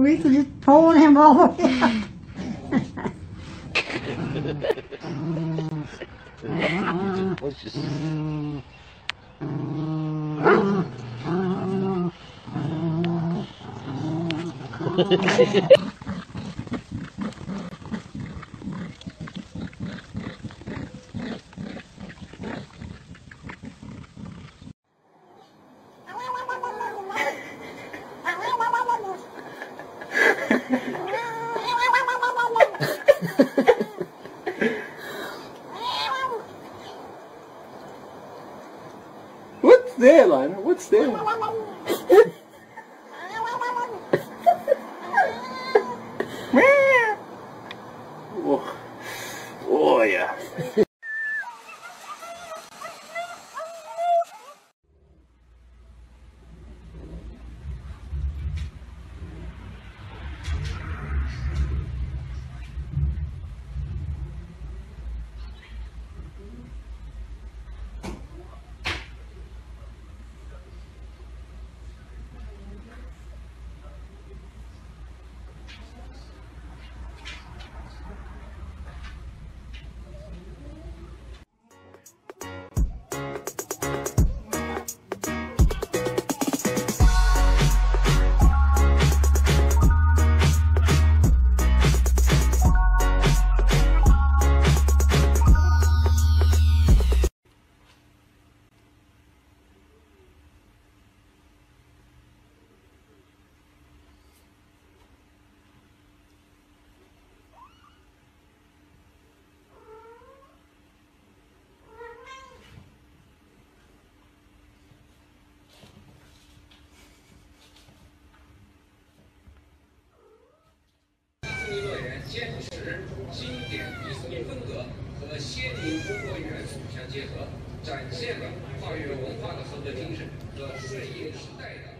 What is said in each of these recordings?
Rick was just pulling him over. What's Dexter? 展现了跨越文化的合作精神和顺应时代的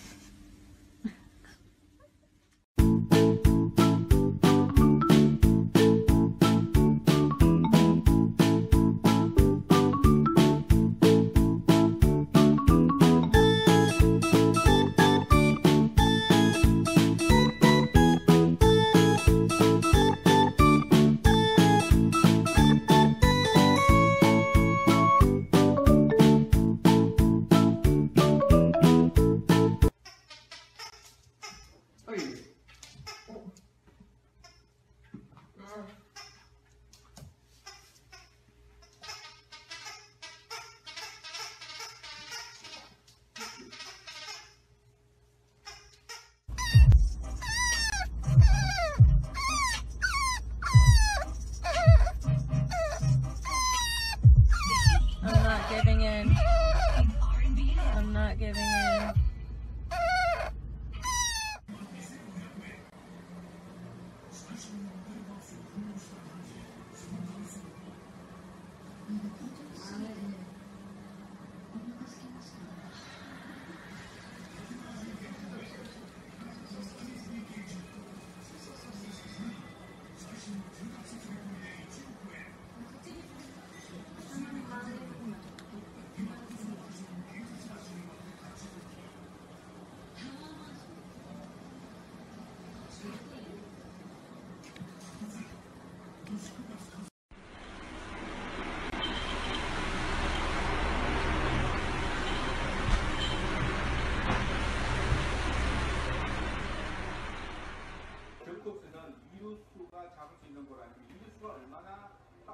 in. I'm not giving in.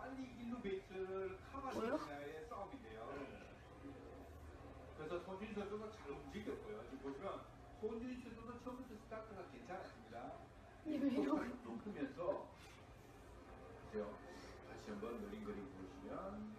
빨리 일루 베이스를 커버하느냐의 싸움인데요. 그래서 손준희 선수가 잘 움직였고요. 지금 보시면 손준희 선수도 처음부터 스타트가 괜찮았습니다. 높으면서? 다시 한번 느린 그림 보시면